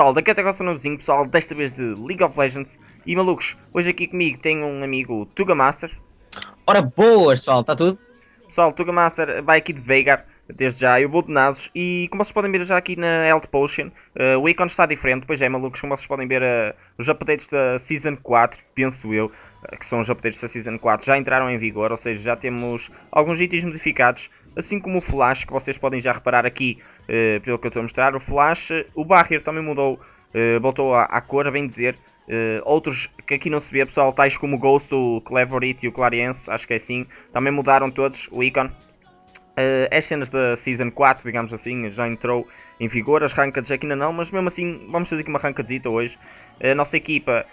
Pessoal, daqui até gosta novozinho pessoal, desta vez de League of Legends E malucos, hoje aqui comigo tem um amigo Tuga Master Ora boas pessoal, está tudo? Pessoal, Tuga Master vai aqui de Veigar, desde já, eu vou de Nasus E como vocês podem ver já aqui na Health Potion, uh, o ícone está diferente Pois é malucos, como vocês podem ver uh, os updates da Season 4, penso eu uh, Que são os updates da Season 4, já entraram em vigor Ou seja, já temos alguns itens modificados Assim como o Flash, que vocês podem já reparar aqui uh, pelo que eu estou a mostrar, o Flash, o Barrier também mudou, uh, voltou à, à, cor, bem dizer. Uh, outros que aqui não se vê, pessoal, tais como o Ghost, o Cleverit e o Clarience, acho que é assim, também mudaram todos o ícone. as cenas da Season 4, digamos assim, já entrou em vigor, as rankeds aqui ainda não, mas mesmo assim vamos fazer aqui uma rankedzita hoje. A nossa equipa,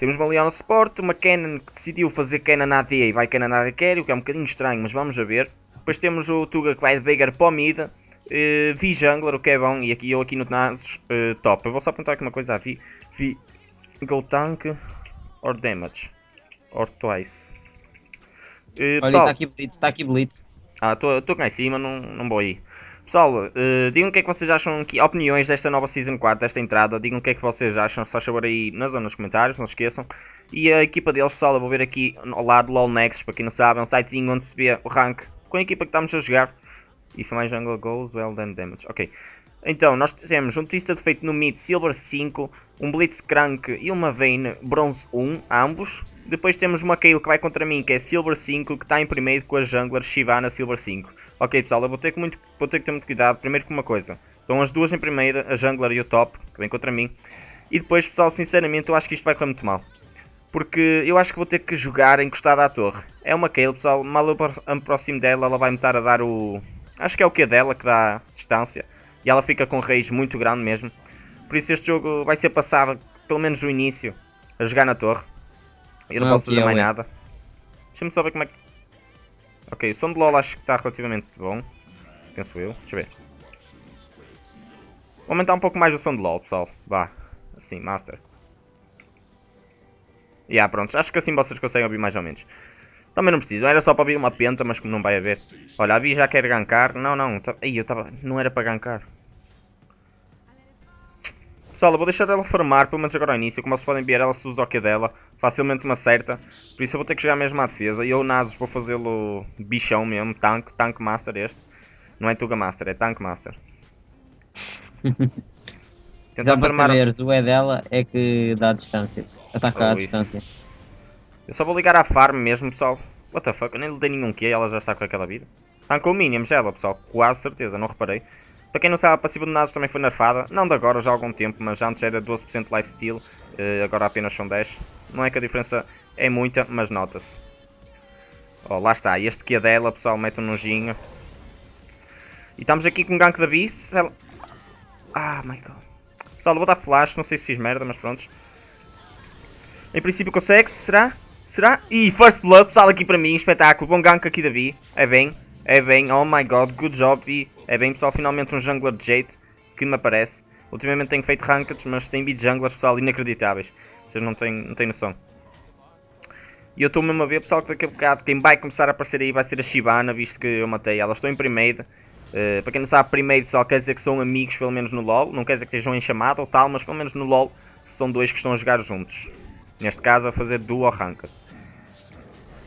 temos uma Leona Sport, uma Canon que decidiu fazer Canon AD e vai Canon AD Carry, o que é um bocadinho estranho, mas vamos a ver. Depois temos o Tuga que vai de Veigar para o mid. Uh, vi Jungler, o que é bom, e aqui, eu aqui no Nasus, uh, top. Eu vou só perguntar aqui uma coisa, vi, vi Go Tank or Damage, or Twice. Uh, Olha, está aqui Blitz, está aqui Blitz. Ah, estou cá em cima, não, não vou aí. Pessoal, uh, digam o que é que vocês acham, aqui, opiniões desta nova Season 4, desta entrada, digam o que é que vocês acham, só saber aí na zona dos comentários, não se esqueçam. E a equipa deles, pessoal, eu vou ver aqui ao lado, LOL Next, para quem não sabe, é um sitezinho onde se vê o rank com a equipa que estamos a jogar. If my jungle goes well, then damage. Ok. Então, nós temos um Twisted feito no mid Silver 5, um Blitzcrank e uma Vayne Bronze 1, ambos. Depois temos uma Kayle que vai contra mim, que é Silver 5, que está em primeiro com a Jungler Shivana Silver 5. Ok pessoal, eu vou ter, que muito, vou ter que ter muito cuidado, primeiro com uma coisa. Estão as duas em primeira, a Jungler e o Top, que vem contra mim. E depois pessoal, sinceramente, eu acho que isto vai correr muito mal. Porque eu acho que vou ter que jogar encostado à torre. É uma Kayle, pessoal. Mal eu me aproximo dela, ela vai-me estar a dar o... Acho que é o que é dela que dá distância. E ela fica com raiz muito grande mesmo. Por isso este jogo vai ser passado, pelo menos no início, a jogar na torre. Eu não, não posso fazer mais nada. Deixa-me só ver como é que... Ok, o som de LoL acho que está relativamente bom. Penso eu. Deixa eu ver. Vou aumentar um pouco mais o som de LoL, pessoal. Vá. Assim, Master. E yeah, pronto, acho que assim vocês conseguem ouvir mais ou menos. Também não preciso, era só para ouvir uma penta, mas como não vai haver. Olha, a Vi já quer gankar. Não, não, tá... Eu tava... não era para gankar. Pessoal, eu vou deixar ela farmar, pelo menos agora ao início. Como vocês podem ver, ela se usa o que dela. Facilmente uma certa. Por isso eu vou ter que jogar mesmo à defesa. E eu, Nasus, vou fazê-lo bichão mesmo. Tank, Tank Master este. Não é Tuga Master, é Tank Master. Já para farmar... saberes, o E dela é que dá distância. Ataca oh, à distância. Eu só vou ligar à farm mesmo, pessoal. What the fuck, eu nem lhe dei nenhum Q, ela já está com aquela vida. Tancou minions ela, pessoal, quase certeza, não reparei. Para quem não sabe, a passiva do Nasus também foi nerfada. Não de agora, já há algum tempo, mas antes era 12% de lifesteal, uh, agora apenas são 10. Não é que a diferença é muita, mas nota-se. Oh, lá está, este Q dela, pessoal, mete um nojinho. E estamos aqui com o gank da Beast. Ela... Ah, my god. Pessoal, vou dar flash, não sei se fiz merda, mas pronto. Em princípio consegue, será? Será? Ih, first blood, pessoal, aqui para mim, espetáculo. Bom gank aqui da Vi. É bem, é bem, oh my god, good job Vi. É bem, pessoal, finalmente um jungler de jeito, que me aparece. Ultimamente tenho feito rankeds, mas tem beat junglers, pessoal, inacreditáveis. Vocês não têm, não têm noção. E eu estou mesmo a ver, pessoal, que daqui a bocado quem vai começar a aparecer aí vai ser a Shibana, visto que eu matei ela. Estou em primeiro. Uh, para quem não sabe, primeiro pessoal quer dizer que são amigos, pelo menos no LoL. Não quer dizer que estejam em chamada ou tal, mas pelo menos no LoL são dois que estão a jogar juntos. Neste caso, a fazer duo ranked.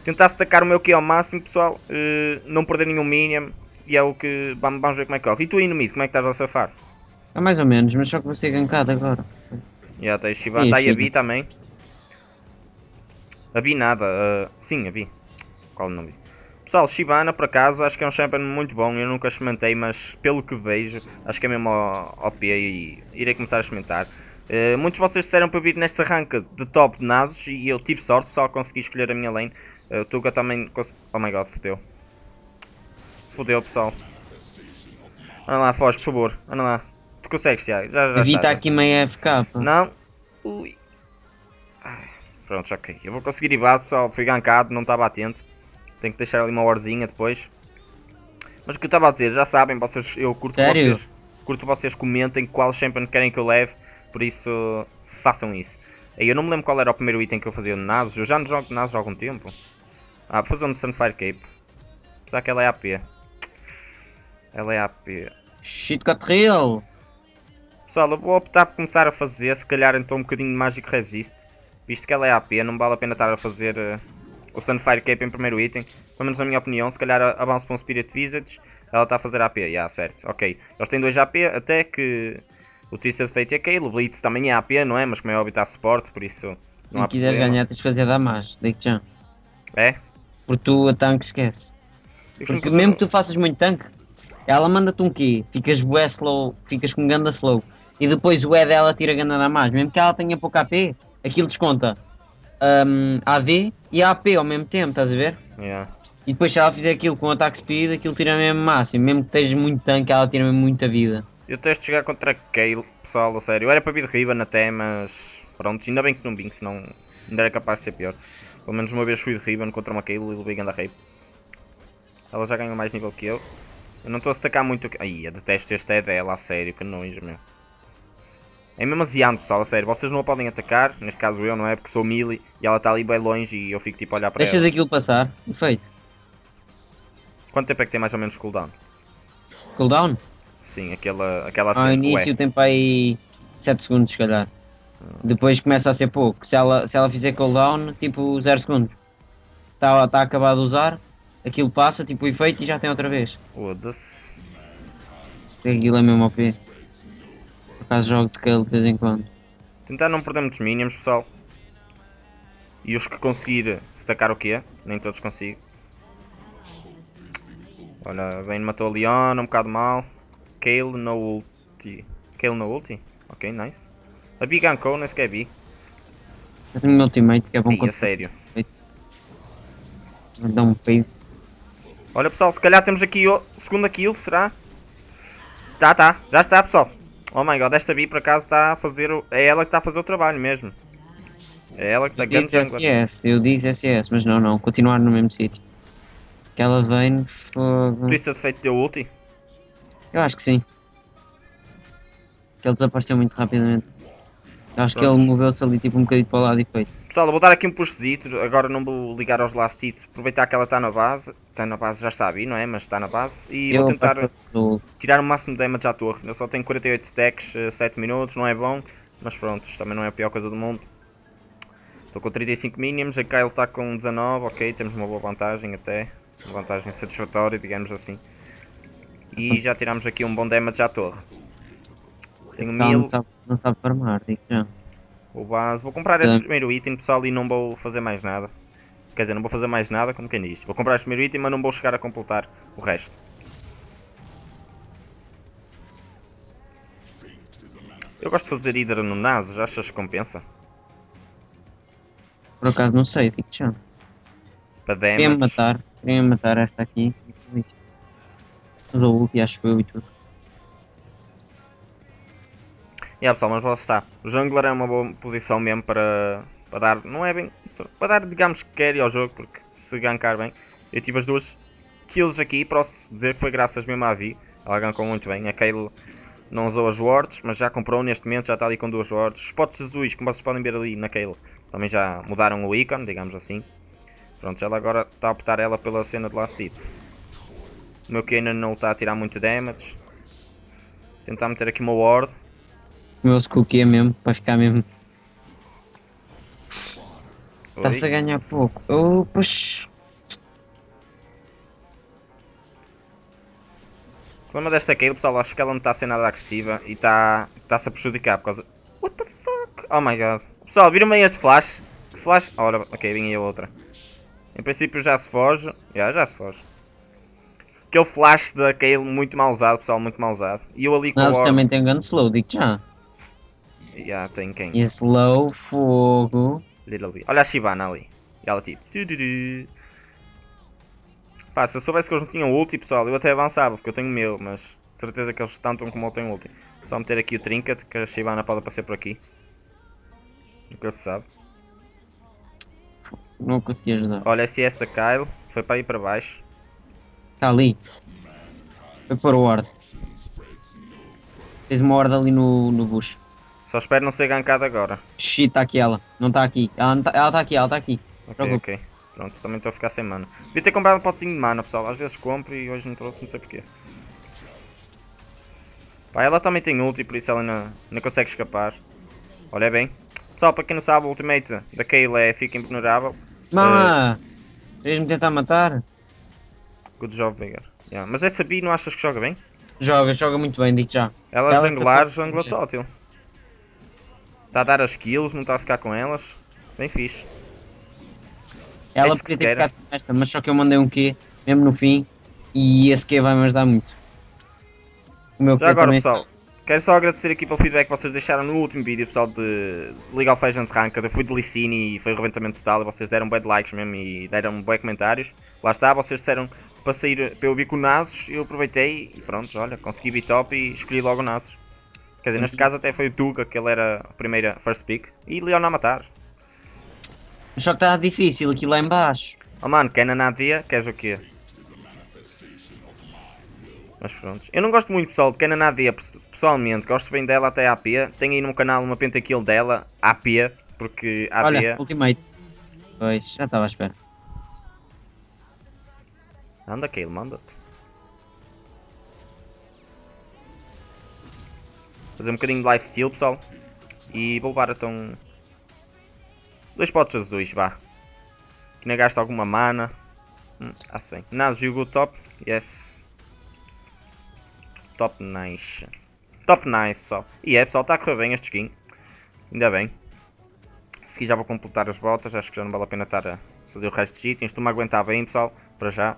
Tentar destacar o meu Q ao máximo, pessoal. Uh, não perder nenhum minion. E é o que... Vamos, vamos ver como é que corre. E tu aí no mid, como é que estás a safar? É mais ou menos, mas só que vou ser gankado agora. Já, aí Shiva. Está aí a Bi também. A Bi nada. Uh, sim, a Bi. Qual o nome? Pessoal, Shibana por acaso acho que é um champion muito bom, eu nunca experimentei, mas pelo que vejo, acho que é mesmo OP e irei começar a experimentar. Uh, muitos de vocês disseram para vir nesta rank de top de Nasus e eu tive sorte, pessoal, consegui escolher a minha lane. Uh, o Tuga também... Oh my god, fodeu. Fodeu, pessoal. Anda lá, foge, por favor. Anda lá. Tu consegues, Tiago? Já, já Evita aqui meio FK. Não. Ui. Pronto, ok. Eu vou conseguir ir base, pessoal. Fui gankado, não estava atento. Tenho que deixar ali uma horzinha depois. Mas o que eu estava a dizer, já sabem, vocês, eu curto Sério? vocês. Curto vocês comentem qual champion querem que eu leve. Por isso, façam isso. Eu não me lembro qual era o primeiro item que eu fazia no Nasus. Eu já não jogo de Nasus há algum tempo. Ah, vou fazer um de Sunfire Cape. Apesar que ela é AP. Ela é AP. Shit got real. Pessoal, eu vou optar por começar a fazer, se calhar então um bocadinho de Magic Resist. Visto que ela é AP, não vale a pena estar a fazer uh, o Sunfire Cape em primeiro item. Pelo menos na minha opinião, se calhar avanço para um Spirit Visage, ela está a fazer AP. Já, yeah, certo. Ok. Eles têm 2 AP, até que o Twisted Fate é aquele. O Blitz também é AP, não é? Mas como é óbvio está suporte, por isso não Se quiseres ganhar tens de fazer damage, digo já. É? Porque tu a tanque esquece. Porque mesmo que tu faças muito tanque, ela manda-te um Q, ficas bué slow, ficas com ganda slow. E depois o E dela tira ganda damage. Mesmo que ela tenha pouco AP, aquilo desconta um, AD e AP ao mesmo tempo, estás a ver? Yeah. E depois se ela fizer aquilo com ataque speed, aquilo tira mesmo máximo. Mesmo que estejas muito tanque, ela tira mesmo muita vida. Eu testo jogar contra Kale, pessoal, a sério. Eu era para vir de Riven até, mas pronto, ainda bem que não vim, senão ainda era capaz de ser pior. Pelo menos uma vez fui de Riven contra uma Kale e levei ganda rape. Ela já ganhou mais nível que eu. Eu não estou a destacar muito... Ai, eu detesto este é dela, a sério, que nojo, meu. É mesmo aziando, pessoal, a sério. Vocês não a podem atacar, neste caso eu, não é? Porque sou melee e ela está ali bem longe e eu fico tipo a olhar para Deixas ela. Deixas aquilo passar, feito. Quanto tempo é que tem mais ou menos cooldown? Cooldown? Sim, aquela, aquela Ao início Ué. tem para aí 7 segundos, se calhar. Depois começa a ser pouco. Se ela, se ela fizer cooldown, tipo 0 segundos. Está tá acabado de usar, aquilo passa, tipo o efeito e já tem outra vez. Foda-se. Aquilo é mesmo OP. Por acaso jogo de Kale de vez em quando. Tentar não perder muitos minions, pessoal. E os que conseguir destacar o que é, nem todos consigo. Olha, bem matou a Leona, um bocado mal. Kale no ulti. Kale no ulti? Ok, nice. A Big Anko, nem sequer vi. Eu tenho meu ultimate que é bom Ih, a sério. Vou dar um peso. Olha pessoal, se calhar temos aqui o segundo kill, será? Tá, tá, já está pessoal. Oh my god, esta B por acaso está a fazer o... É ela que está a fazer o trabalho mesmo. É ela que está ganhando SS, eu disse SS, mas não, não, continuar no mesmo sítio. Que ela vem. Fogo. Twisted Fate deu ulti? Eu acho que sim. Que ele desapareceu muito rapidamente. Eu acho Prontos. que ele moveu-se ali tipo um bocadinho para o lado e foi. Pessoal, vou dar aqui um pushzito, agora não vou ligar aos last hits, aproveitar que ela está na base, está na base já sabe, não é? Mas está na base e eu vou tentar tirar o máximo de damage à torre. Eu só tenho 48 stacks, 7 eh, minutos, não é bom, mas pronto, também não é a pior coisa do mundo. Estou com 35 minions, a Kyle está com 19, ok, temos uma boa vantagem até, uma vantagem satisfatória, digamos assim. E já tiramos aqui um bom damage à torre. Tenho mil... Não sabe, não sabe farmar, digo já. O base. Vou comprar este primeiro item, pessoal, e não vou fazer mais nada. Quer dizer, não vou fazer mais nada, como quem diz. Vou comprar este primeiro item, mas não vou chegar a completar o resto. Eu gosto de fazer Hydra no Naso, já achas que compensa? Por acaso não sei, chão. Para damage. Queria matar, queria matar esta aqui. Acho eu e tudo. Yeah, pessoal, mas lá está. O jungler é uma boa posição mesmo para, para dar, não é bem, para dar, digamos, carry ao jogo, porque se gankar bem. Eu tive as duas kills aqui, posso dizer que foi graças mesmo à Vi. Ela gankou muito bem. A Kayle não usou as wards, mas já comprou neste momento, já está ali com duas wards. Os potes azuis, como vocês podem ver ali na Kayle, também já mudaram o ícone, digamos assim. Pronto, ela agora está a optar ela pela cena de Last Hit. O meu Kanan não está a tirar muito damage. Tentar meter aqui uma ward. Meus cookie mesmo, para ficar mesmo. Está-se a ganhar pouco. Oh, pois. O problema desta kill, pessoal, acho que ela não está a ser nada agressiva e está-se tá a prejudicar por causa... What the fuck? Oh my god. Pessoal, viram bem este flash? Flash... Ora, ok, vinha a outra. Em princípio já se foge. Já, já se foge. Aquele flash da Kayle muito mal usado, pessoal, muito mal usado. E eu ali com Mas também tem gun slow, digo já. Já, tem quem? E slow, fogo. Olha a Shibana ali. E ela tipo... Pá, se eu soubesse que eles não tinham ulti, pessoal, eu até avançava, porque eu tenho o meu, mas... Certeza que eles tantam como eu tenho ulti. Só meter aqui o Trinket, que a Shibana pode aparecer por aqui. Nunca se sabe. Não consegui ajudar. Olha, SS da Kyle, foi para ir para baixo. Está ali. Foi para o ward. Fez uma ward ali no, no bush. Só espero não ser gankada agora. Shit, está aqui ela. Não está aqui. Ela está tá aqui, ela está aqui. Ok, ok. Pronto, também estou a ficar sem mana. Devia ter comprado um potezinho de mana, pessoal. Às vezes compro e hoje não trouxe, não sei porquê. Pá, ela também tem ulti, por isso ela não, não consegue escapar. Olha bem. Pessoal, para quem não sabe, o ultimate da Kayle é fica invulnerável. Mamã! Queres-me tentar matar? Good job, Veigar. Yeah. Mas essa B não achas que joga bem? Joga, joga muito bem, digo já. Ela, Ela janglar, jangla tótil. Está a dar as kills, não está a ficar com elas. Bem fixe. Ela que podia ter ficado com esta, mas só que eu mandei um Q, mesmo no fim, e esse Q vai me ajudar muito. O meu Já Q agora, também- pessoal, quero só agradecer aqui pelo feedback que vocês deixaram no último vídeo, pessoal, de League of Legends Ranked. Eu fui de Licini e foi um reventamento total. E vocês deram bué de likes mesmo e deram bué comentários. Lá está, vocês disseram para sair para eu vir com o Nasus. Eu aproveitei e pronto, olha, consegui vir top e escolhi logo o Nasus. Quer dizer, neste caso até foi o Tuga, que ele era a primeira first pick. E Leon a matar. Só que está difícil aqui lá em baixo. Oh mano, Kenan Nadia, queres o quê? Mas pronto. Eu não gosto muito, pessoal, de Kenan Nadia, pessoalmente. Gosto bem dela até AP. Tenho aí no canal uma pentakill dela, AP, porque AP... Olha, ultimate. Pois, já estava à espera. Anda, Kale, manda-te. Fazer um bocadinho de lifesteal, pessoal. E vou levar então... Dois potes azuis, vá. Que não gasta alguma mana. Hum, ah-se bem. Naso jogou top. Yes. Top nice. Top nice, pessoal. E é, pessoal, está a correr bem este skin. Ainda bem. Segui já vou completar as botas. Acho que já não vale a pena estar a fazer o resto de itens. Estou-me a aguentar bem, pessoal. Para já.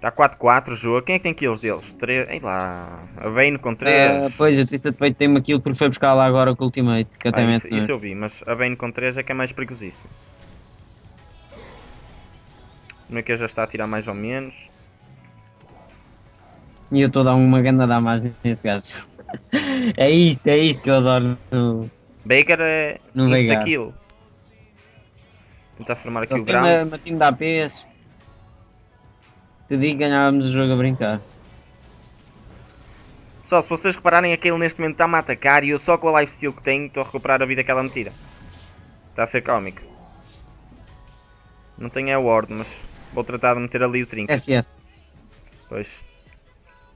Está 4-4 o jogo. Quem é que tem kills deles? 3. Ei lá. A Vayne com 3. É, pois, a Tita de tem-me aquilo porque foi buscar lá agora com o ultimate, que Ah, isso, isso eu vi, mas a Vayne com 3 é que é mais perigosíssimo. Como é que já está a tirar mais ou menos? E eu estou a dar uma ganda da mais neste gajo. é isto, é isto que eu adoro. no- Baker é insta-kill. Tentar formar aqui Eles o ground. uma, uma time de APs. Te digo que ganhávamos o jogo a brincar. Só se vocês repararem, aquele neste momento está-me a atacar e eu só com a lifesteal que tenho estou a recuperar a vida que ela me tira. Está a ser cómico. Não tenho é ward, mas vou tratar de meter ali o trinket. SS. Pois.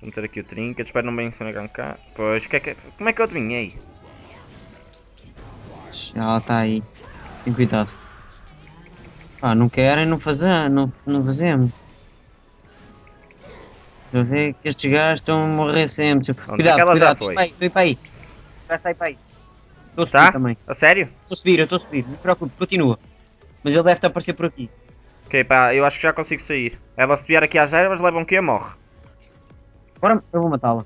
Vou meter aqui o trinket, espero não bem se não cá. Pois, que é que- como é que eu adivinhei? Ela está aí. Tem cuidado. Pá, não querem, não fazer, não, não fazemos. Estou a ver que estes gajos estão a morrer sempre. Cuidado, aquela já cuidado, foi. estou para aí, estou para aí. Já está aí para aí. Estou a subir Tá? também. A sério? Estou a subir, eu estou a subir, não te preocupes, continua. Mas ele deve estar a aparecer por aqui. Ok, pá, eu acho que já consigo sair. Ela se vier aqui às ervas, leva um que morre. Agora eu vou matá-la.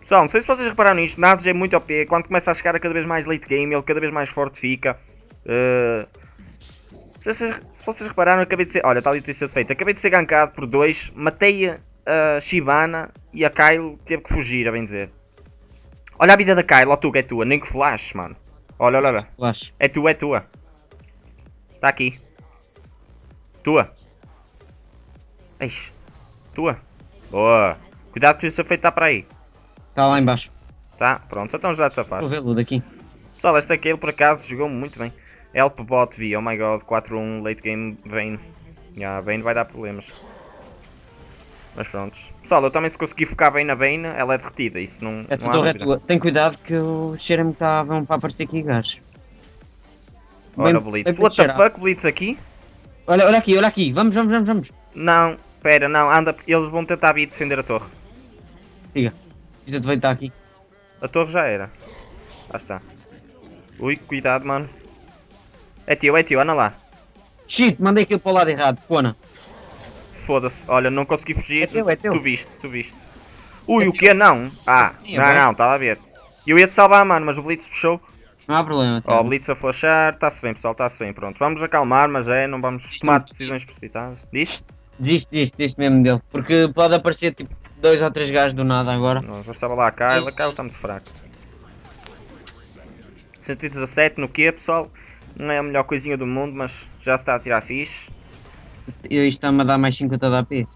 Pessoal, não sei se vocês repararam nisto, Nasus é muito OP, quando começa a chegar a cada vez mais late game, ele cada vez mais forte fica. Uh, se, vocês, se vocês repararam, acabei de ser... Olha, está ali o feito. Acabei de ser gankado por dois, matei a Shivana e a Kyle teve que fugir, a bem dizer. Olha a vida da Kyle, ó tu, que é tua, nem que flash, mano. Olha, olha, olha. Flash. É tua, é tua. Está aqui. Tua. Eixe. Tua. Boa. Cuidado que o seu feito está para aí. Está lá em baixo. Tá, pronto, então já desafaz. Vou vê-lo daqui. Pessoal, este aqui ele por acaso jogou muito bem. Help bot V, oh my god, 4-1, late game Vayne. Yeah, Vayne vai dar problemas. Mas prontos. Pessoal, eu também se conseguir focar bem na Vayne, ela é derretida, isso não, Essa não há torre é tua. Tem cuidado que o cheiro-me está vão para aparecer aqui gajos. Ora, Bem- Blitz. bem What the fuck, Blitz aqui? Olha, olha aqui, olha aqui. Vamos, vamos, vamos, vamos. Não, pera, não, anda, eles vão tentar vir defender a torre. Siga. Tita vai estar aqui. A torre já era. Lá está. Ui, cuidado, mano. É teu, é teu, anda lá. Shit, mandei aquilo para o lado errado. Pona. Foda-se, olha, não consegui fugir. É teu, é teu. Tu viste, tu viste. Ui, É o que Não. Ah, é não, não, estava a ver. Eu ia te salvar, mano, mas o Blitz puxou. Não há problema. Ó, o Tá. Blitz a flashar, está-se bem, pessoal, está-se bem. Pronto, vamos acalmar, mas é, não vamos Isto tomar decisões precipitadas. Diz? Desiste, desiste, desiste mesmo dele. Porque pode aparecer tipo dois ou três gajos do nada agora. Não, já estava lá a Kyla, a Kyla está muito fraco. 117 no Q, pessoal. Não é a melhor coisinha do mundo, mas já se está a tirar fixe. Eu isto está-me a dar mais 50 de AP.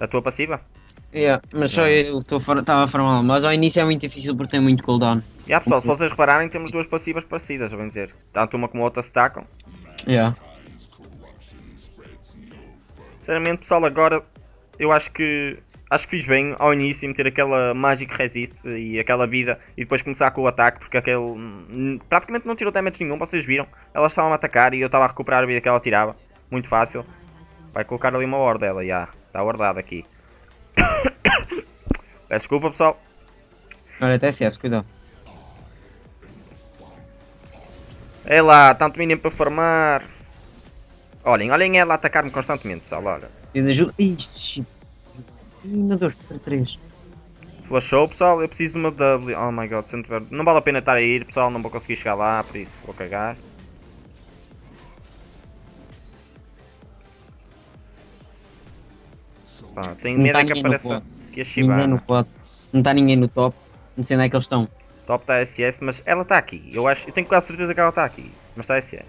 A tua passiva? Yeah, mas só eu estava a farmar. Mas ao início é muito difícil porque tem muito cooldown. Há pessoal, se vocês repararem, temos duas passivas parecidas, a bem dizer. Tanto uma como a outra se tacam. Yeah. Sinceramente, pessoal, agora eu acho que acho que fiz bem ao início meter aquela Magic Resist e aquela vida e depois começar com o ataque porque aquele hum, praticamente não tirou damage nenhum, vocês viram? Elas estavam a atacar e eu estava a recuperar a vida que ela tirava. Muito fácil. Vai colocar ali uma ward dela, já. Está guardada aqui. Peço desculpa pessoal. Olha, TSS, cuidado. É lá, tanto mínimo para farmar. Olhem, olhem ela atacar-me constantemente, pessoal, olha. De ajuda. Ixi. Meu Deus, para 3. Flashou, pessoal, eu preciso de uma W. Oh my god, se não, tiver... não vale a pena estar a ir, pessoal, não vou conseguir chegar lá, por isso vou cagar. Pá, tenho Não medo tá é que apareça pod. aqui a Ninguém no pod. Não está ninguém no top. Não sei onde é que eles estão. Top está SS, mas ela está aqui. Eu acho, eu tenho quase certeza que ela está aqui. Mas está SS.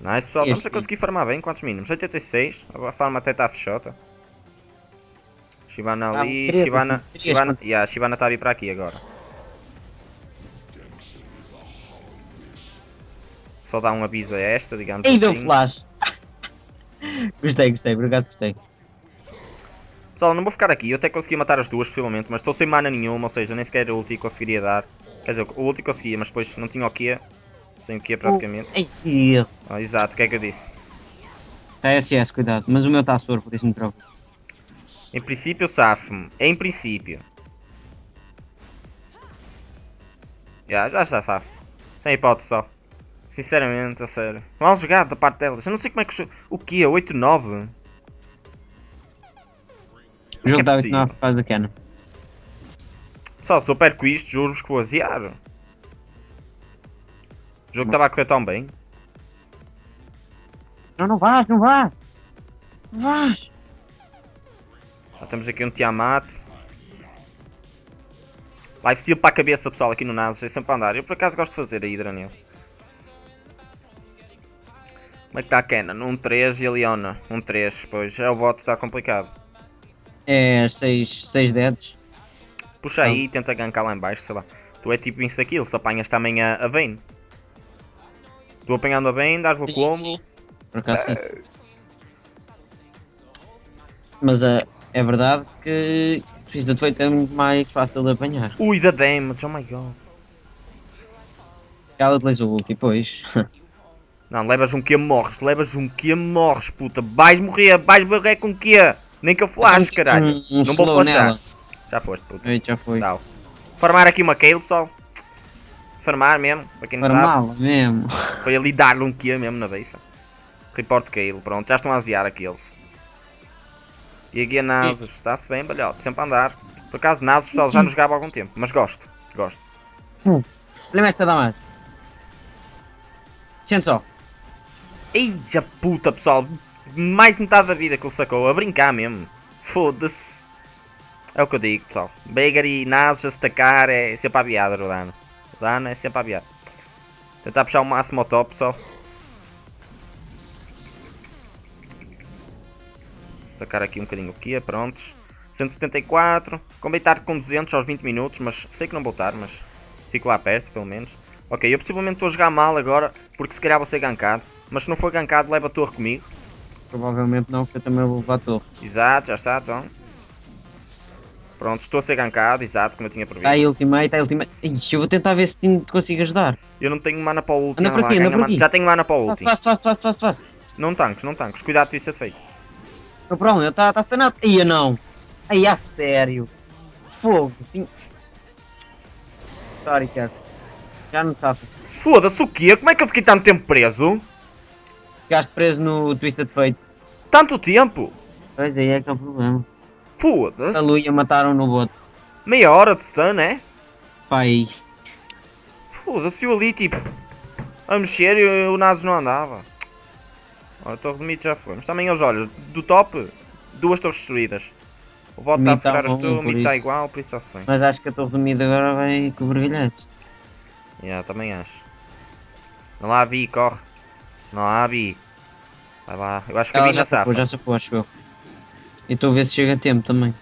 Nice pessoal, estamos a conseguir farmar bem, quantos mínimos? 86, agora a farma até está fechota. Shibana Ah, ali, 13, Shibana, 13, Shibana, yeah, Shibana está a vir para aqui agora. Só dá um aviso a esta, digamos Ei, deu assim. flash! Gostei, gostei, por acaso gostei. Pessoal, não vou ficar aqui, eu até consegui matar as duas possivelmente, mas estou sem mana nenhuma, ou seja, nem sequer o ulti conseguiria dar. Quer dizer, o ulti conseguia, mas depois não tinha o Q. Sem o Q praticamente. Ei, que erro. Ah, exato, o que é que eu disse? TSS, cuidado. Mas o meu está soro, por isso não te preocupes. Em princípio, safo-me. Em princípio. Já, já está safo. Sem hipótese só. Sinceramente, a sério. Mal jogado da parte delas. Eu não sei como é que... o- O que é? 8-9? O jogo é está a possível? por causa da Canon. Só, se eu perco isto, juro-vos que vou aziar. O jogo estava a correr tão bem. Não, não vais, não vais! Não vais! Já temos aqui um Tiamat. Lifesteal para a cabeça, pessoal, aqui no Nasus. É sempre a andar. Eu por acaso gosto de fazer a Hydra nele. Como é que está a Kenan? Um 3 e a Leona. Um 3, pois. É o bot, está complicado. É 6 seis deads. Puxa aí e tenta gankar lá em baixo, sei lá. Tu é tipo insta-kill, se apanhas também a, a Vayne. Tu apanhando a Vayne, dás-lhe o combo. Por acaso sim. Mas é, é verdade que Twisted Fate é muito mais fácil de apanhar. Ui, da damage, oh my god. Ela utiliza o ulti, pois. Não, levas um Q, morres. Levas um Q, morres, puta. Vais morrer, vais morrer com Q. Nem que eu flash, caralho. Um, um Não vou flashar. nela. Já foste, puta. Eita, já foi. Dá. Farmar aqui uma Kayle, pessoal. Farmar mesmo, para quem não Para sabe. mesmo. Foi ali dar-lhe um Q mesmo na beiça. Report Kayle, pronto, já estão a aziar aqueles. E aqui a Nasus, está-se bem, balhote, sempre a andar. Por acaso, Nasus, pessoal, já não jogava há algum tempo, mas gosto, gosto. Olha esta da mais. Sente só. Eija puta, pessoal, mais de metade da vida que ele sacou, a brincar mesmo. Foda-se. É o que eu digo, pessoal. Begar e Nasus a se tacar é sempre a viada o dano. É sempre a viada. Tentar puxar o máximo ao top, pessoal. Destacar aqui um bocadinho o Kia, prontos. 174. Combei tarde com 200 aos 20 minutos, mas sei que não vou estar, mas fico lá perto, pelo menos. Ok, eu possivelmente estou a jogar mal agora, porque se calhar vou ser gankado. Mas se não for gankado, leva a torre comigo. Provavelmente não, porque eu também vou levar a torre. Exato, já está, então. Pronto, estou a ser gankado, exato, como eu tinha previsto. Está aí ultimate, está aí ultimate. Ixi, eu vou tentar ver se te consigo ajudar. Eu não tenho mana para o ulti, Anda por lá, aqui, anda por aqui. Já tenho mana para o ulti. faz, faz, faz, faz, faz. Não tanques, não tanques. Cuidado, isso é feito. Tô pronto, ele está tá stanado. Ia não. Aí, a sério. Fogo. Sorry, cara. Já não sabe. Foda-se o quê? Como é que eu fiquei tanto tempo preso? Ficaste preso no Twisted Fate. Tanto tempo? Pois aí é que é o problema. A Foda-se. Luia mataram no bote. Meia hora de stun, é? Pai. Foda-se, eu ali tipo. A mexer e o Nasus não andava. Olha, a torre do mid já foi. Mas também os olhos. Do top, duas torres destruídas. O bot está a Mid tá as tuas, o mid está igual, por isso está-se bem. Mas acho que a torre do agora vai com brilhantes. Yeah, também acho. Não há Vi, corre. Não há Vi. Vai lá. Eu acho que a Ela Vi já safa. já se foi, acho eu. E estou a ver se chega a tempo também.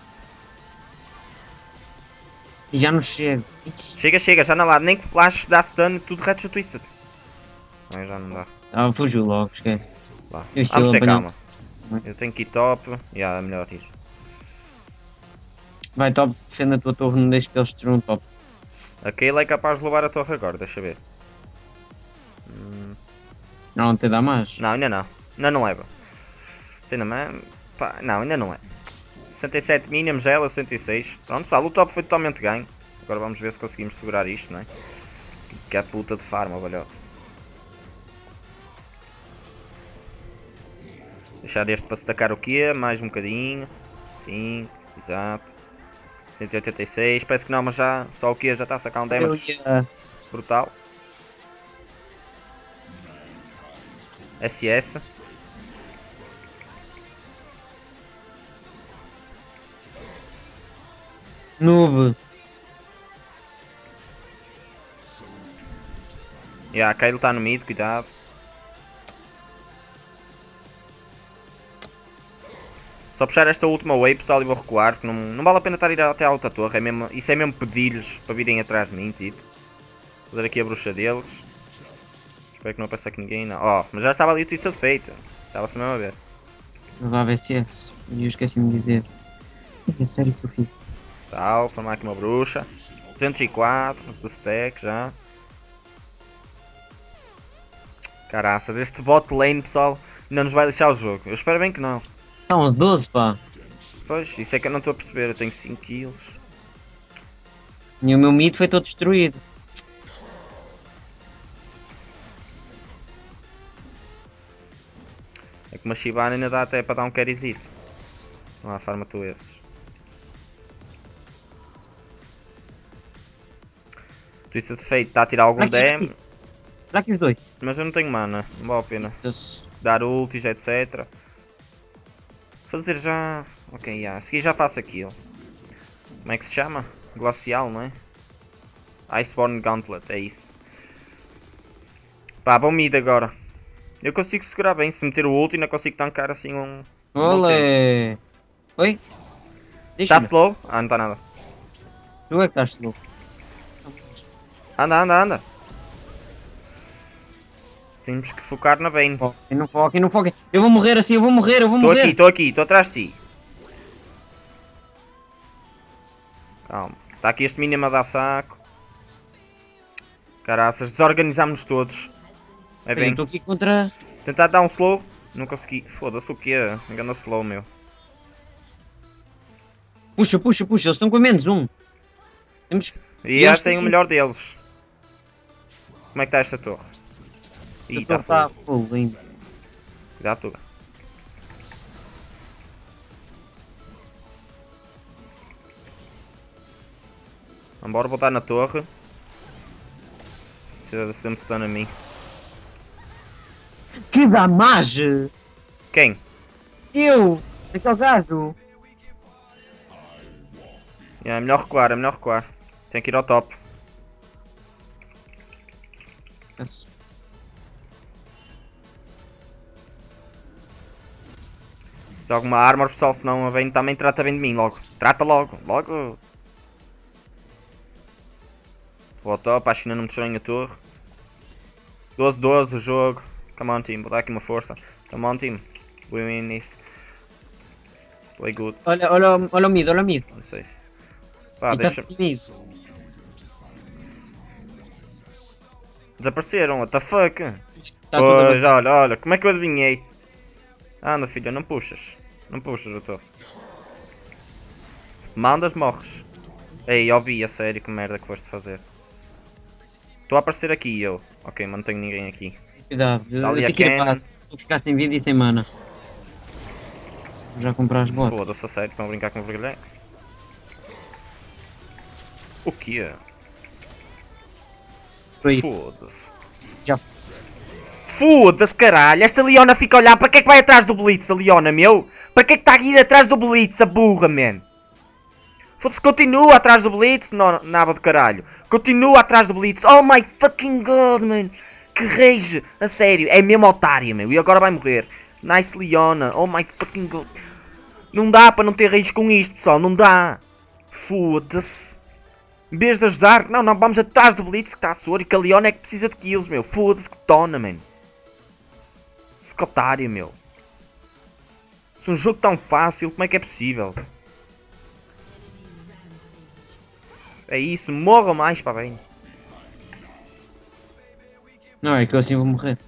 E já não chega. Chega, chega, já não lá. Nem que flash dá stun, tudo reto twisted. Não, já não dá. Ah, fugiu logo, esquece. Lá. Eu Vamos ter calma. Eu tenho que ir top. E yeah, é melhor ir. Vai top, defenda a tua torre, não deixes que eles destruam top. A Kayla é capaz de levar a torre agora, deixa ver. Não, não te dá mais. Não, ainda não. Ainda não leva. Tem na mão. Pá, não, ainda não é. 67 mínimos, ela 106. Pronto, pessoal, o top foi totalmente ganho. Agora vamos ver se conseguimos segurar isto, não é? Que é a puta de farma, velhote. Deixar este para se tacar o quê? Mais um bocadinho. Sim, exato. 186, parece que não, mas já só o que já está a sacar um damage brutal. SS. Noob. E yeah, a Kayle está no mid, cuidado. Só puxar esta última wave, pessoal, e vou recuar, porque não, não vale a pena estar a ir até à alta torre. É mesmo, isso é mesmo pedir-lhes para virem atrás de mim, tipo. Vou fazer aqui a bruxa deles. Espero que não apareça aqui ninguém, não. Oh, mas já estava ali o teaser feito. Estava-se mesmo a ver. Se é. E eu esqueci-me de dizer. É sério que eu fiz. Tal, formar aqui uma bruxa. 204 do stack já. Caraças, este bot lane, pessoal, não nos vai deixar o jogo. Eu espero bem que não. Está uns 12, pá. Pois, isso é que eu não estou a perceber. Eu tenho 5 kills. E o meu mid foi todo destruído. É que uma Shibana ainda dá até para dar um carryzito. Lá, farma tu esses. Twisted Fate está a tirar algum dam. Dá aqui os dois. Mas eu não tenho mana, não vale a pena. Deus. Dar ultis, etc. Fazer já... Ok, yeah. a seguir já faço aquilo. Como é que se chama? Glacial, não é? Iceborne Gauntlet, é isso. Pá, bom mid agora. Eu consigo segurar bem, se meter o ult ainda consigo tancar assim um... um Olé! Oi? Está slow? Ah, não está nada. Tu é que estás slow. Anda, anda, anda. Temos que focar na Bane. Foquem, não foquem, não foquem. Eu vou morrer assim, eu vou morrer, eu vou Estou morrer. aqui, estou aqui, estou atrás de si. Calma. Está aqui este mínimo a dar saco. Caraças, desorganizámos-nos todos. É bem. estou aqui contra. Tentar dar um slow. Não consegui. Foda-se o quê? Engana slow, meu. Puxa, puxa, puxa, eles estão com menos um. Temos. E E acho este que tem o melhor deles. Como é que está esta torre? Ih, tá full ainda. Cuidado, Tuga. Vambora voltar na torre. Precisa de sempre stun a mim. Que damage! Quem? Eu! Aquele gajo! É melhor recuar, é melhor recuar. Tem que ir ao top. Se alguma armor, pessoal, senão a Vayne também trata bem de mim logo. Trata logo, logo. Vou top, acho que ainda não me estranho a torre. 12-12 o jogo. Come on team, vou dar aqui uma força. Come on team. We win this. Play good, Olha, olha, o- olha o mid, olha o mid. não sei. Pá, E tá deixa tímido. Desapareceram, what the fuck? Tá pois, olha, olha, como é que eu adivinhei? Anda filha, não puxas. Não puxas, eu estou. Mandas, morres. Ei, ouvi a sério, que merda que foste fazer. Estou a aparecer aqui eu. Ok, mas não tenho ninguém aqui. Cuidado, eu, tenho que ir a Ken. base. Vou ficar sem vida e sem mana. Vou já comprar as botas. Foda-se a sério, estão a brincar com o Verglex. O quê? Foi. Foda-se. Já. Foda-se, caralho! Esta Leona fica a olhar. Para que é que vai atrás do Blitz, a Leona, meu? Para que é que está a ir atrás do Blitz, a burra, man? Foda-se, continua atrás do Blitz, no, naba do caralho. Continua atrás do Blitz. Oh my fucking god, man. Que rage. A sério, é mesmo otária, meu. E agora vai morrer. Nice Leona. Oh my fucking god. Não dá para não ter rage com isto, pessoal. Não dá. Foda-se. Em vez de ajudar, não, não, vamos atrás do Blitz que está a soro e que a Leona é que precisa de kills, meu. Foda-se que tona, man. Se que otário, meu. Se um jogo tão fácil, como é que é possível? É isso, morra mais para bem. Não, é que eu assim vou morrer.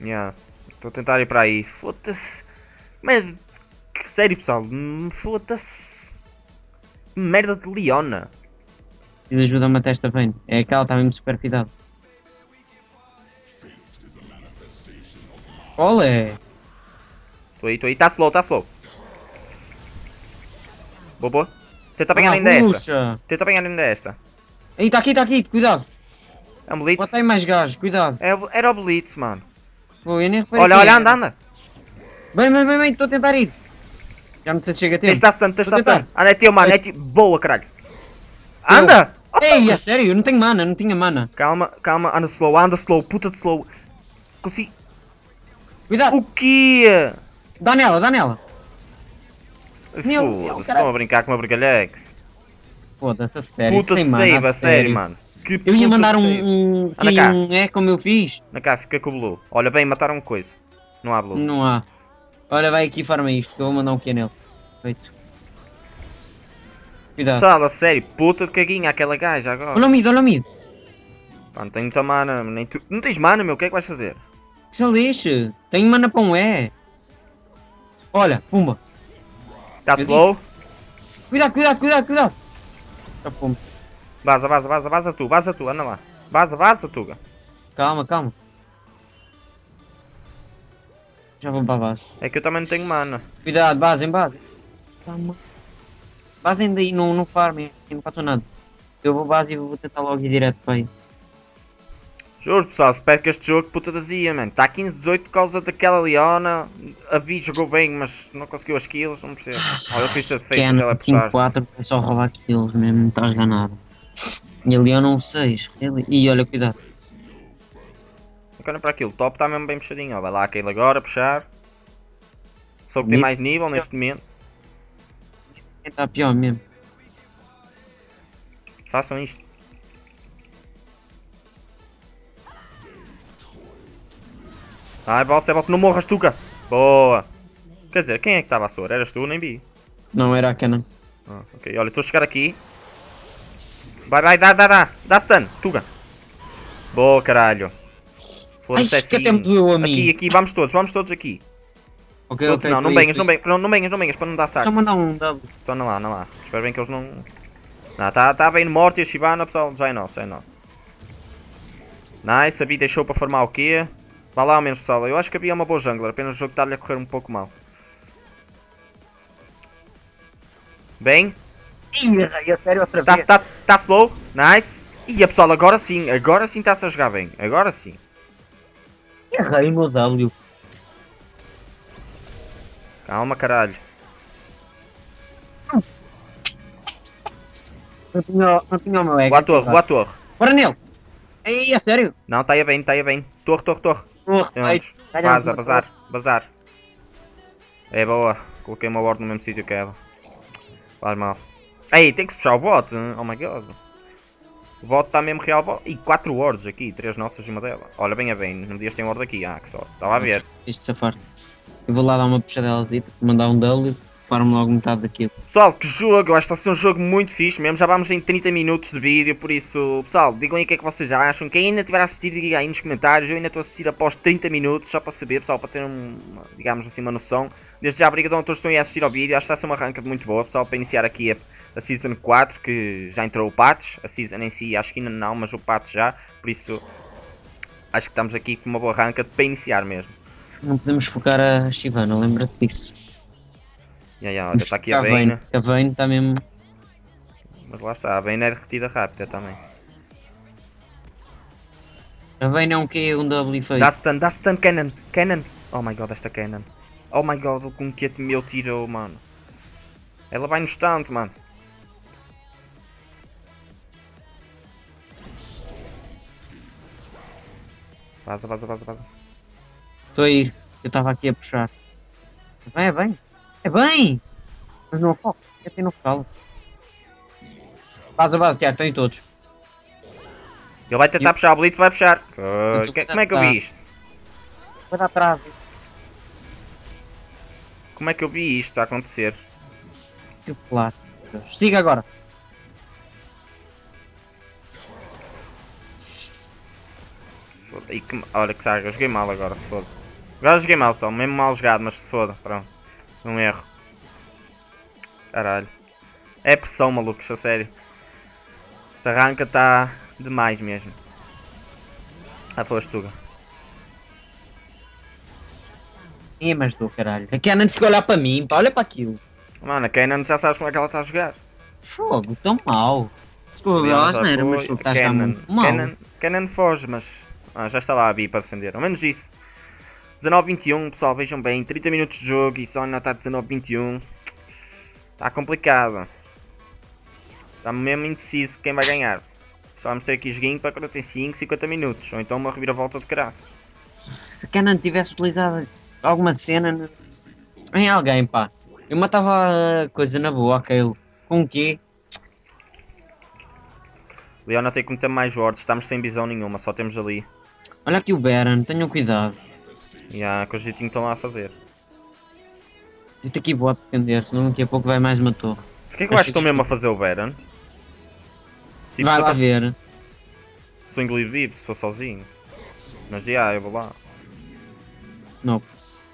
Yeah. Estou a tentar ir para aí. Foda-se. Que sério, pessoal. Foda-se. Merda de Leona. E ajuda-me até esta vem. É aquela que está mesmo super fidado. Olé! Estou aí, estou aí. Está slow, está slow. Boa, boa. Tenta apanhar Ah, ainda esta. Tenta apanhar ainda esta. Aí, está aqui, está aqui, cuidado! É um Blitz. Bota aí mais gajos, cuidado! É, era o Blitz, mano. Pô, eu nem reparei Olha, olha, anda, anda. Bem, bem, bem, bem, estou a tentar ir! Já não sei se chega a Tens tempo. de dar stun, tens de dar stun. Anda, é teu, mano. É teu. Boa, caralho. Anda! Ei, a sério, eu não tenho mana, não tinha mana. Calma, calma. Anda slow, anda slow. Puta de slow. Consegui. Cuidado, O quê? dá nela, dá nela. Foda-se, estão a brincar com uma brigalhex. Foda-se, a sério. Puta sem save, a sério, mano. Que Eu ia mandar um, um, Anda cá. é como eu fiz. Na cá, fica com o Blue. Olha bem, mataram coisa. Não há Blue. Não há. Olha, vai aqui e farma isto, eu vou mandar um que nele. Feito. Cuidado. Sala, sério, puta de caguinha aquela gaja agora. Olha o mid, olha o mid. Pá, não tenho muita mana, nem tu. Não tens mana, meu, o que é que vais fazer? Se lixe. Tenho mana para um E. Olha, pumba. Eu slow? Cuidado, cuidado, cuidado, cuidado. Já pumba. Vaza, vaza, vaza, vaza tu, vaza tu, anda lá. Vaza, vaza, Tuga. Calma, calma. Já vou para a base. É que eu também não tenho mana. Cuidado, base, em base. Calma. Base ainda aí, não, não farmem, não passou nada. Eu vou base e vou tentar logo ir direto para aí. Juro pessoal, espero que este jogo puta dazia, mano. Está 15-18 por causa daquela Leona. A Vi jogou bem, mas não conseguiu as kills, não percebo. Olha, eu fiz ter feito Ken teleportar-se. 5-4 é só roubar kills mesmo, não estás ganado. E ali eu não 6. E olha, cuidado. Olha para aquilo, o top está mesmo bem puxadinho. Ó, vai lá aquele agora, puxar. Só que tem mais nível neste momento. Está pior mesmo? Façam isto. Ai, é boss, não morras, Tuca. Boa. Quer dizer, quem é que estava a sor? Eras tu, nem vi. Não, era a Canon. Ah, ok, olha, estou a chegar aqui. Vai, vai, dá, dá, dá. Dá stun, Tuga. Boa, caralho. Ai, Foda-se, que até assim. me doeu a mim. Aqui, aqui, vamos todos, vamos todos aqui. Ok, Todos ok. não, não venhas, não venhas, não, não venhas, não venhas para não dar Só saco. mandar um W. Então anda lá, anda lá. Espero bem que eles não... Não, tá, tá bem morto e a Shivana, pessoal, já é nosso, já é nosso. Nice, a B deixou para formar o quê? Vá lá ao menos, pessoal. Eu acho que havia uma boa jungler, apenas o jogo está-lhe a correr um pouco mal. Bem, Ih, a sério outra Tá, tá, tá slow, nice. E a pessoal, agora sim, agora sim está-se a jogar bem. Agora sim. Errei no W. Calma, caralho. Não tinha, não tinha o meu ego. Boa torre, boa torre. Bora nele. Ei, a sério? Não, está aí bem, está aí bem. Torre, torre, torre. Porra, Prontos. Vaza, bazar, bazar. É boa. Coloquei uma ward no mesmo sítio que ela. Faz mal. Aí, tem que se puxar o bot. Oh my god. O bot está mesmo real. bot. E 4 wards aqui, 3 nossas e uma dela. Olha, bem a bem. No dias tem ward aqui. Ah, que sorte. Estava a ver. Este safar. Eu vou lá dar uma puxadela, mandar um W, farmo logo metade daquilo. Pessoal, que jogo, eu acho que está a ser um jogo muito fixe mesmo, já vamos em 30 minutos de vídeo, por isso, pessoal, digam aí o que é que vocês acham, quem ainda estiver a assistir, diga aí nos comentários, eu ainda estou a assistir após 30 minutos, só para saber, pessoal, para ter um, digamos assim, uma noção. Desde já, obrigadão a todos que estão a assistir ao vídeo, acho que está a ser uma arranca muito boa, pessoal, para iniciar aqui a, a Season 4, que já entrou o patch, a Season em si acho que ainda não, mas o patch já, por isso, acho que estamos aqui com uma boa arranca para iniciar mesmo. Não podemos focar a Shivana, lembra-te disso. Aí, olha, está aqui a Vayne, A Vayne está mesmo. mas lá está, a Vayne é derretida rápida também. A Vayne é um Q, um W feio. Dá stun, dá stun, Cannon, Cannon. Oh my god, esta Cannon. Oh my god, com que meu tirou, mano. Ela vai no stunt, mano. Vaza, vaza, vaza, vaza. Estou aí, eu estava aqui a puxar. É bem, é bem. Mas não foco, é tem no focal. Base a base, Tiago, tem todos. Ele vai tentar Eu- puxar o Blitz, vai puxar. Tô que- com como é que eu vi isto? Vai dar atrás. Como é que eu vi isto a acontecer? Que claro. Siga agora. E que, olha que saga, eu joguei mal agora, se foda. Agora joguei mal só, mesmo mal jogado, mas se foda, pronto. Um erro. Caralho. É pressão, malucos, a sério. Esta arranca está demais mesmo. Ah, foste tu. Mas do caralho. A Kenan ficou a olhar para mim, pá, olha para aquilo. Mano, a Kanan já sabes como é que ela está a jogar. Fogo, tão mal. Desculpa, Ela não era, mas tu estás muito mal. Kanan- Kanan foge, mas ah, já está lá a Bi para defender. Ao menos isso. 19-21, pessoal, vejam bem. 30 minutos de jogo e só ainda está 19-21. Está complicado. Está mesmo indeciso quem vai ganhar. Só vamos ter aqui joguinho para 45, 50 minutos. Ou então uma reviravolta de graças. Se a Kenan tivesse utilizado alguma cena em alguém, pá. Eu matava a coisa na boa, aquele. Com o quê? Leona tem que meter mais wards. Estamos sem visão nenhuma, só temos ali. Olha aqui o Baron, tenham cuidado. E há que os jeitinhos estão lá a fazer. Eu estou aqui vou a defender, senão daqui a pouco vai mais uma torre. Porquê que eu acho que estou mesmo a fazer o Baron? Tipo, vai lá tá- ver. Sou engolido, sou sozinho. Mas já, eu vou lá. Nope.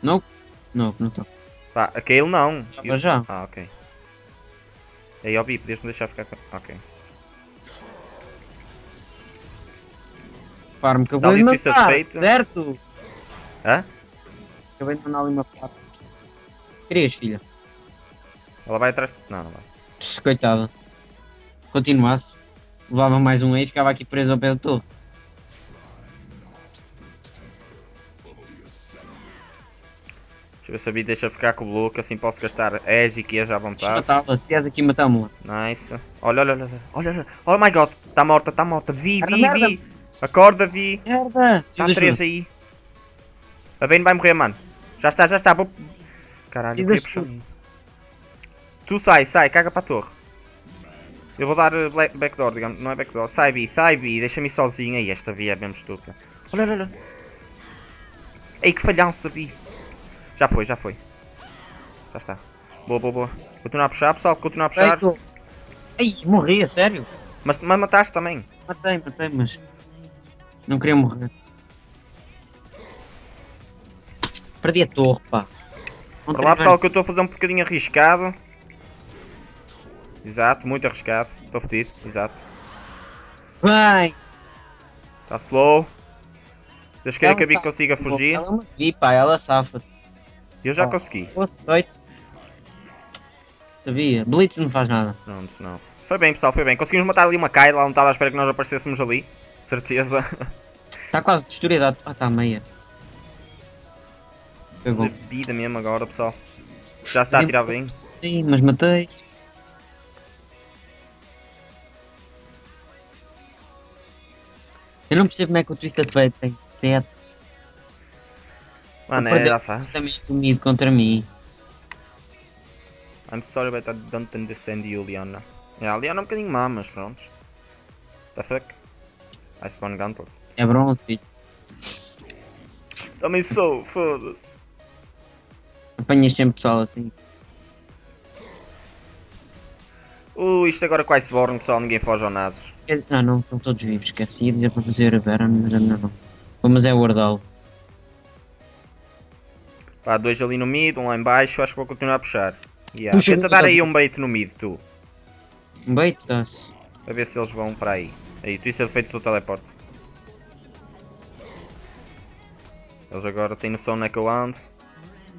Nope. Nope, não estou. Pá, aquele não. Já Eu- já. Ah, ok. Aí, Obi, podias-me deixar ficar com... Ok. Farm que eu Tá vou matar, certo? Hã? Acabei de mandar ali uma foto. Querias, filha? Ela vai atrás... Não, não vai. Psh, Coitada. Continuasse, levava mais um aí e ficava aqui preso ao pé do todo. Deixa eu ver se a Bi deixa ficar com o Blue, que assim posso gastar Edge e Eja à vontade. Matá-la, se és aqui, matamos-la. Nice. Olha, olha, olha. Olha, olha. Oh my god. Está morta, está morta. Vi, vi, vi. Acorda, vi. Merda! De três aí. A Vayne vai morrer, mano. Já está, já está. Vou... Caralho, eu Tu sai, sai, caga para a torre. Eu vou dar black- backdoor, digamos. Não é backdoor. Sai, Bi, sai, Bi. Deixa-me sozinho. Aí, esta Vi é mesmo estúpida. Olha, olha, olha. Ei, que falhanço da Vi. Já foi, já foi. Já está. Boa, boa, boa. Continua a puxar, pessoal. Continua a puxar. Feito. Ai, morri, a sério? Mas, mas mataste também. Matei, matei, mas. Não queria morrer. Perdi a torre, pá. Não Para lá pessoal que eu estou a fazer um bocadinho arriscado. Exato, muito arriscado. Estou fedido, exato. Vai! Está slow. Deus queira que a Bi safa-se, consiga fugir. Ela uma vi, pá, ela safa-se. Eu já Oh. consegui. Feito. Sabia? Blitz não faz nada. Pronto, não. Foi bem pessoal, foi bem. Conseguimos matar ali uma Kyla, não estava à espera que nós aparecêssemos ali. Certeza. Está quase destruída. Ah, está meia. Foi bom. Vida mesmo agora pessoal. Já se está a tirar bem. Sim, mas matei. Eu não percebo como é que o Twisted Fate tem 7. Mano, é, sabes. completamente unido contra mim. I'm sorry but I don't understand you, Leona. Yeah, a Leona é um bocadinho má, mas pronto. The fuck? I spawn Gunport. É bronze. Também sou, foda-se. Apanhas sempre pessoal assim. Uh, isto agora com Iceborne, pessoal, ninguém foge ao Nasos. Ah não, estão todos vivos, esqueci. Ia dizer para fazer a Vera, mas não, não. Mas é o Ardal. Pá, dois ali no mid, um lá em baixo, acho que vou continuar a puxar. Yeah. Puxa, Tenta dar aí um bait no mid, tu. Um bait, dá-se. A ver se eles vão para aí. Aí, tu isso é feito do teleporte. Eles agora têm noção onde é que eu ando.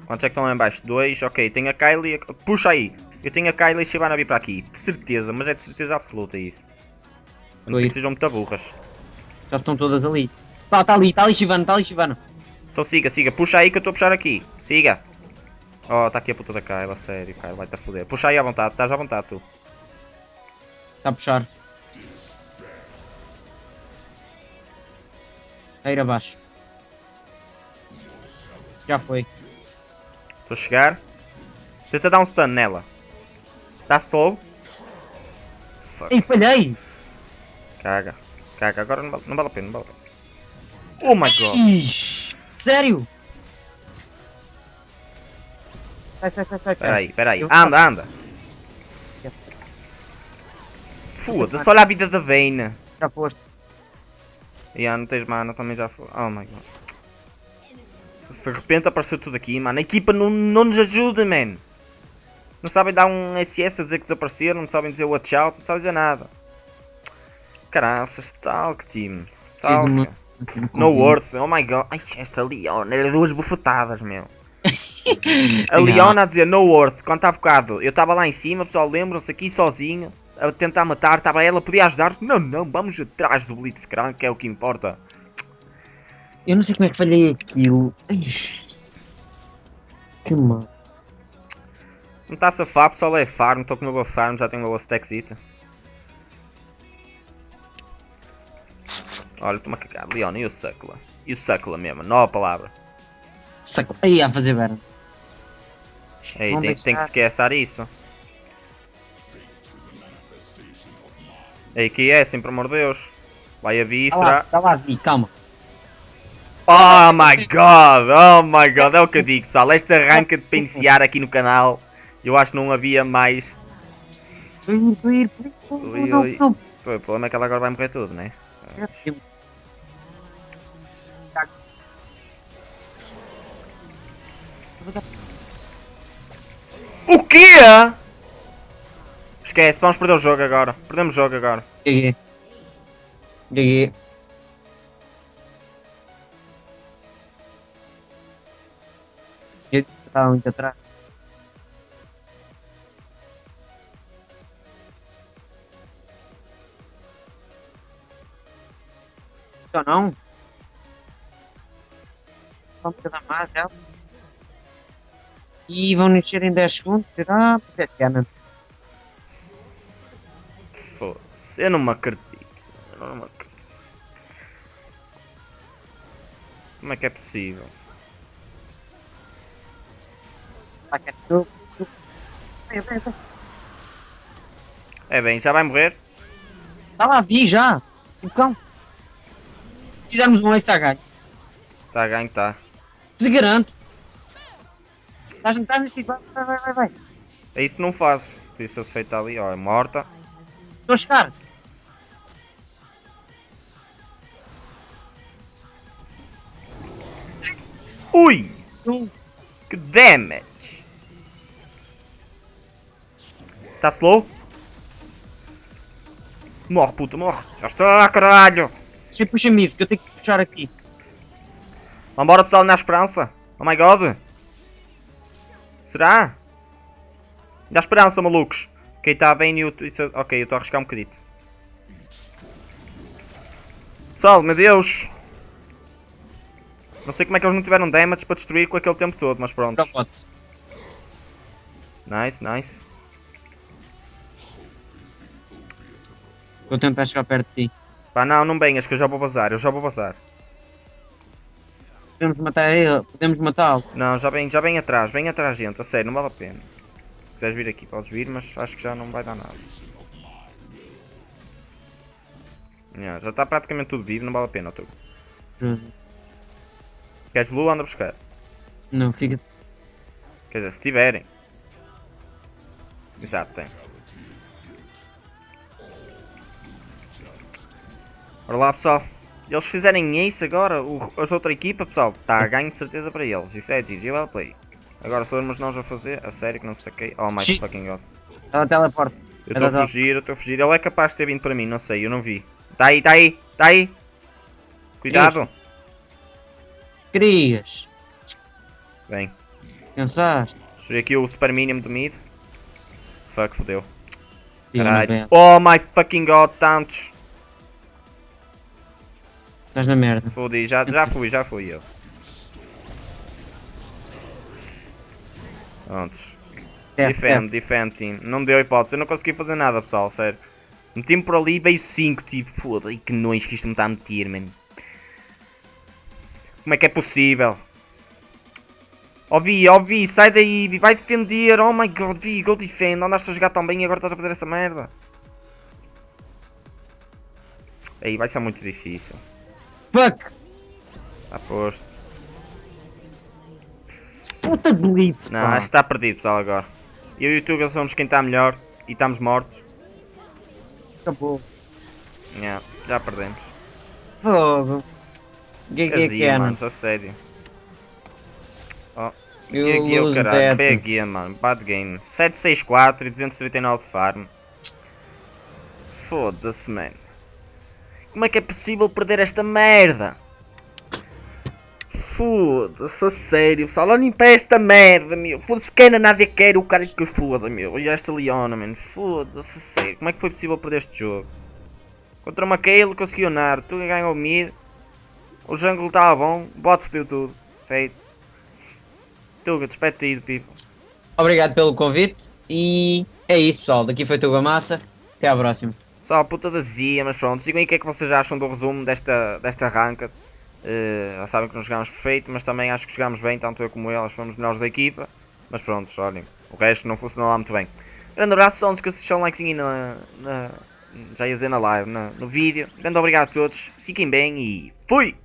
Quantos é que estão lá em baixo? Dois, ok. Tenho a Kylie. Puxa aí! Eu tenho a Kylie e Shibana a vir para aqui. De certeza, mas é de certeza absoluta isso. A não ser que sejam muito burras. Já estão todas ali. Tá, está ali, está ali Shivana, está ali Shivana. Então siga, siga. Puxa aí que eu estou a puxar aqui. Siga. Oh, está aqui a puta da Kyla, sério. Kyla vai-te a foder. Puxa aí à vontade, estás à vontade tu. Está a puxar. A ir abaixo. Já foi. A chegar. Tenta dar um stun nela. Está slow. Fuck. Ei, falhei! Caga. Caga. Agora não vale, não vale a pena, não vale a pena. Oh my god. Ixi, sério? Sai, sai, sai, sai. Peraí, peraí. Anda, anda. Foda-se, olha a vida da Vayne. Já foste. E ah, não tens mana, também já foi. Oh my god. De repente apareceu tudo aqui, mano. A equipa não, não nos ajuda, man. Não sabem dar um SS a dizer que desapareceram, não sabem dizer watch out, não sabem dizer nada. Caraças, Talk, time. Talk. Fiz No worth, oh my god. Ai, esta Leona era duas bufetadas, meu. A Leona a dizer no worth, quando há bocado eu estava lá em cima, pessoal, lembram-se aqui sozinho, a tentar matar, estava ela, podia ajudar. Não, não, vamos atrás do Blitzcrank, que é o que importa. Eu não sei como é que falhei aquilo. Que mal. Não está a safar, pessoal, é farm, estou com uma boa farm, já tenho uma boa stackzita. Olha, estou-me a cagar, Leona, e o Suckla? E o Suckla mesmo, nova palavra. Saco. Aí, a fazer merda. Ei, tem, tem que esquecer isso. Ei, que é, sem por amor de Deus. Vai a bi, Tá lá, será? tá lá, Vi, calma. Oh my god, oh my god, é o que eu digo pessoal, este arranca de pensear aqui no canal, eu acho que não havia mais. Ui, ui. não, O problema é que ela agora vai morrer tudo, né? O quê? Esquece, vamos perder o jogo agora, perdemos o jogo agora. Cheguei. Cheguei. Eu estava muito atrás. Ou não? Vamos cada mais já. E vão encher em 10 segundos. Será? Pois é, Canon. Foda-se, eu não me acredito, eu não me acredito. Como é que é possível? É. É bem, já vai morrer? Tá lá, vi já. O cão. Se fizermos um ace, está ganho. Tá ganho, tá. Te garanto. Estás estás nesse vai, vai, vai, vai. É isso não faço. Por isso eu feito ali, ó, é morta. Estou a chegar. Ui! Que damage! Tá slow? Morre, puta, morre! Já está, caralho! Você puxa mid, que eu tenho que puxar aqui. Vambora, pessoal, na esperança! Oh my god! Será? Dá esperança, malucos! Quem está bem e Ok, eu estou a arriscar um bocadito. Pessoal, meu Deus! Não sei como é que eles não tiveram damage para destruir com aquele tempo todo, mas pronto. Nice, nice. Vou tentar chegar perto de ti. Pá, não, não venhas que eu já vou vazar, eu já vou vazar. Podemos matar ele, podemos matá-lo. Não, já vem, já vem atrás, vem atrás gente, a sério, não vale a pena. Se quiseres vir aqui, podes vir, mas acho que já não vai dar nada. Já está praticamente tudo vivo, não vale a pena, tu. Queres blue, anda buscar. Não, fica. Quer dizer, se tiverem. Exato, tem. Ora lá, pessoal. Eles fizerem isso agora, o, a outra equipa, pessoal, está a ganho de certeza para eles. Isso é GG well play. Agora somos nós a fazer, a sério que não se taquei. Oh my fucking god. Ela teleporta. Eu estou a fugir, eu estou a fugir. Ele é capaz de ter vindo para mim, não sei, eu não vi. Está aí, está aí, está aí. Cuidado. Querias. Bem, Pensaste. destruí aqui o super mínimo do mid. Fuck, fodeu. Caralho. Oh my fucking god, tantos. Estás na merda. Fodi, já, já fui, já fui eu. Prontos. É, Defend, defend team. Não deu hipótese, eu não consegui fazer nada pessoal, sério. Meti-me por ali, veio 5, tipo, foda-se, que nojo que isto me está a meter, mano. Como é que é possível? Ó Vi, Vi, sai daí, Vi, vai defender, oh my god, Vi, go defend, andaste a jogar tão bem e agora estás a fazer essa merda. Aí vai ser muito difícil. Fuck! Está posto. puta de blitz, Não, pá. acho que está perdido, pessoal, agora. Eu e o Tuga somos quem está melhor e estamos mortos. Acabou. Yeah, já perdemos. Fogo. O que é que é que é, mano, só sério. Eu Peguei o lose caralho, that. peguei, mano, bad game. 764 e 239 de farm. Foda-se, mano. Como é que é possível perder esta merda? Foda-se, sério, pessoal. Olhem para esta merda, meu. Foda-se, quem nada quer o cara que eu foda, meu. E esta Leona, mano. Foda-se, sério. Como é que foi possível perder este jogo? Contra uma Kayle conseguiu nar. Tu ganhou o mid. O jungle estava bom. O bot fodeu tudo. Feito. Tuga, despedido, people. Obrigado pelo convite e é isso pessoal, daqui foi Tuga Massa, até à próxima. Só puta da zia, mas pronto. Digam aí o que é que vocês acham do resumo desta, desta. Eh, já sabem que não jogámos perfeito, mas também acho que jogámos bem, tanto eu como elas fomos melhores da equipa. Mas pronto, olhem, o resto não funcionou lá muito bem. Grande abraço, só não se esqueçam de likezinho na, na, já ia dizer na live, na- no vídeo. Grande obrigado a todos, fiquem bem e fui!